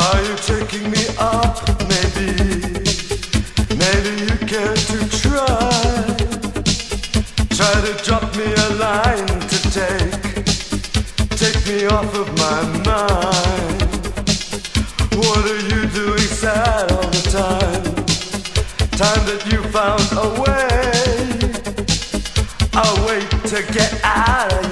Are you taking me up? Maybe, maybe you care to try. Try to drop me a line to take, take me off of my mind. What are you doing sad all the time? Time that you found a way. a way to get out